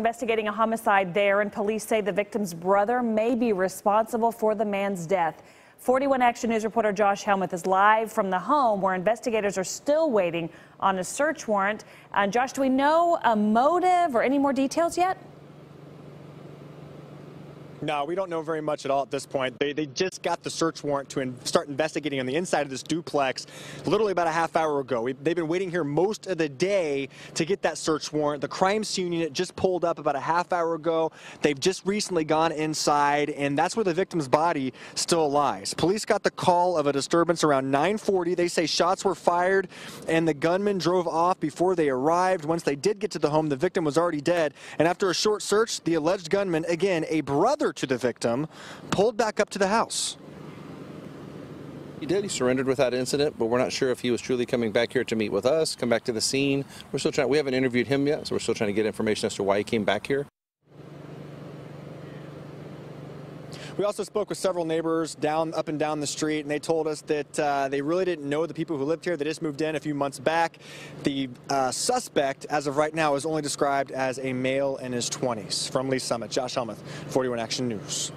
Investigating a homicide there, and police say the victim's brother may be responsible for the man's death. 41 Action News reporter Josh Helmuth is live from the home where investigators are still waiting on a search warrant. Uh, Josh, do we know a motive or any more details yet? No, we don't know very much at all at this point. They, they just got the search warrant to in, start investigating on the inside of this duplex literally about a half hour ago. We, they've been waiting here most of the day to get that search warrant. The crime scene unit just pulled up about a half hour ago. They've just recently gone inside, and that's where the victim's body still lies. Police got the call of a disturbance around 940. They say shots were fired, and the gunman drove off before they arrived. Once they did get to the home, the victim was already dead. And after a short search, the alleged gunman, again, a brother to the victim, pulled back up to the house. He did. He surrendered without incident, but we're not sure if he was truly coming back here to meet with us, come back to the scene. We're still trying. We haven't interviewed him yet, so we're still trying to get information as to why he came back here. We also spoke with several neighbors down, up and down the street, and they told us that uh, they really didn't know the people who lived here. They just moved in a few months back. The uh, suspect, as of right now, is only described as a male in his 20s. From Lee's Summit, Josh Helmuth, 41 Action News.